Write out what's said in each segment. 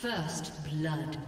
First blood.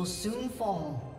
Will soon fall.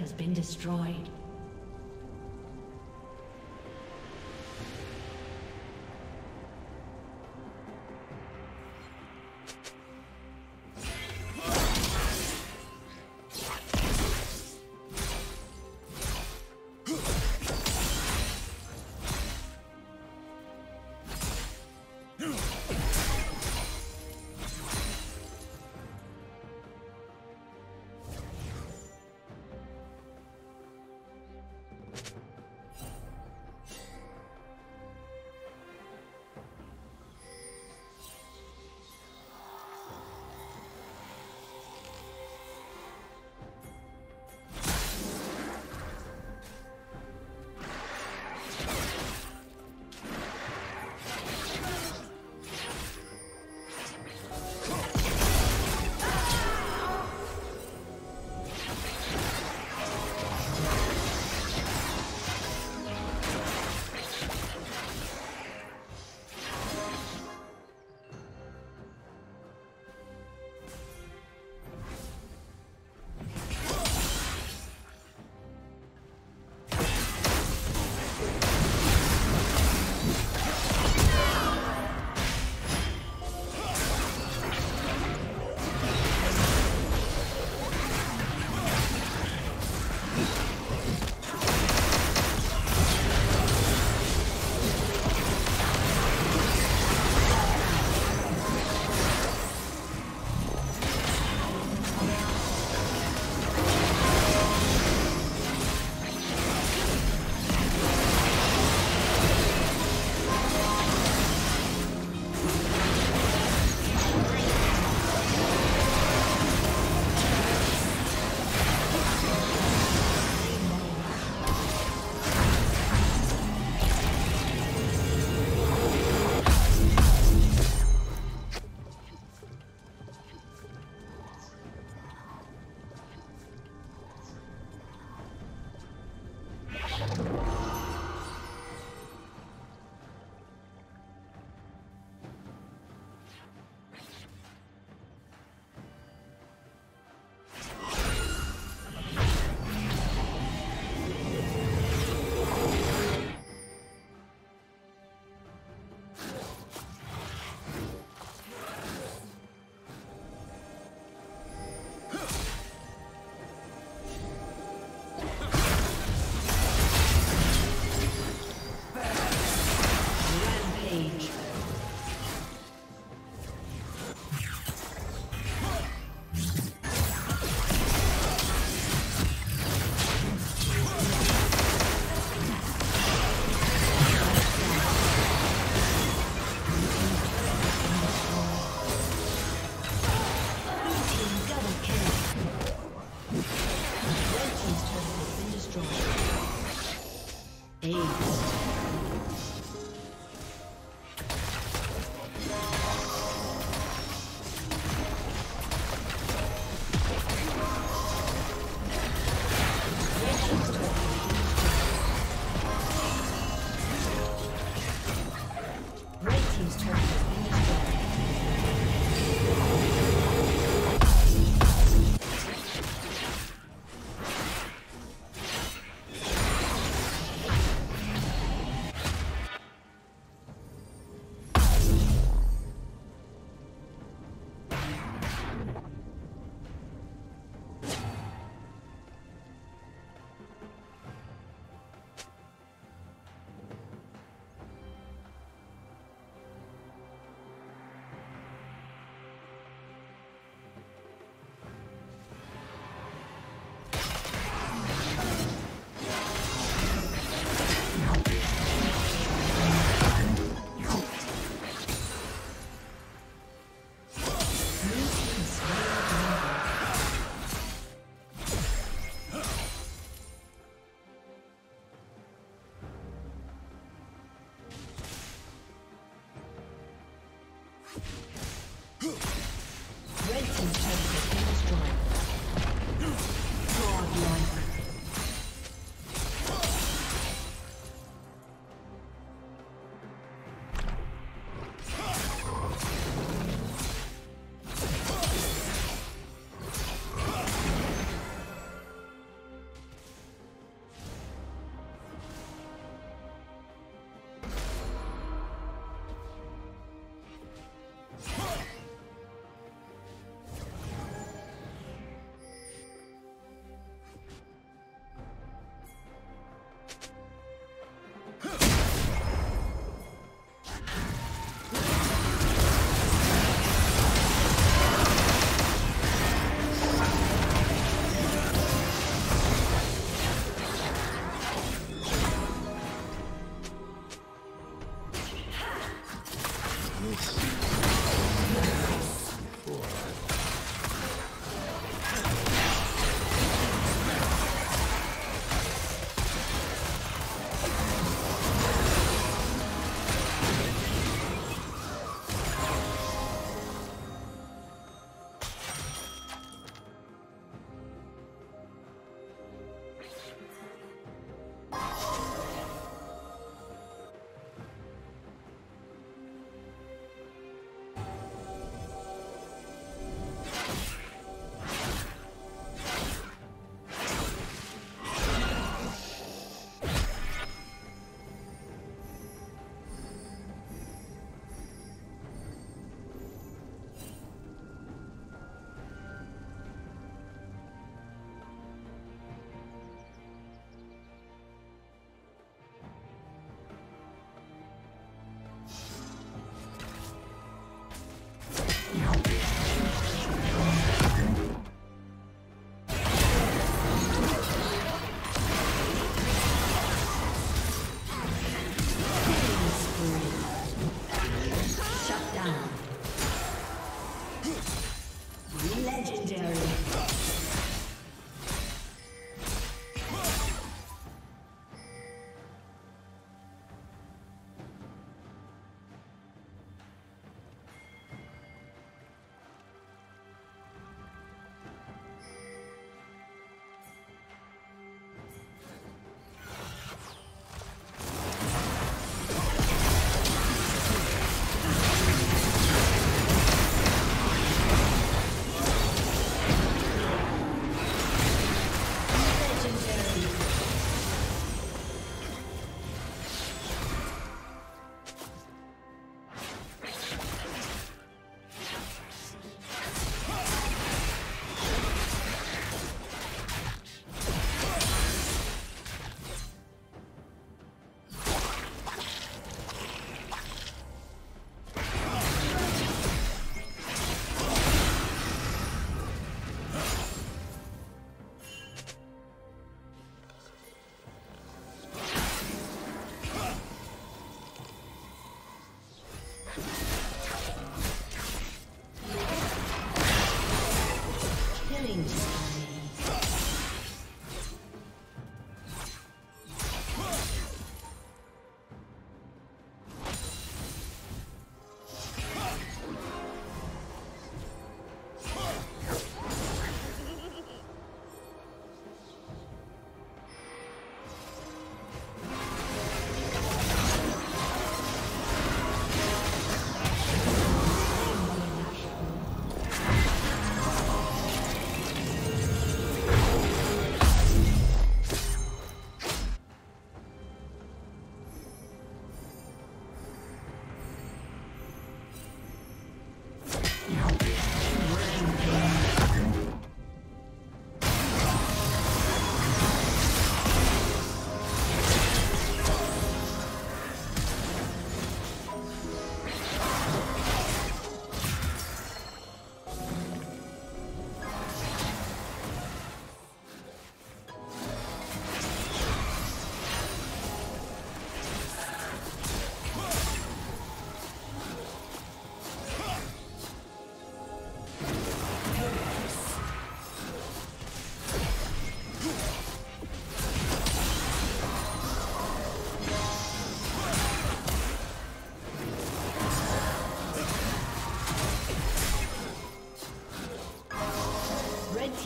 Has been destroyed.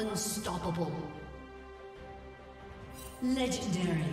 Unstoppable. Legendary.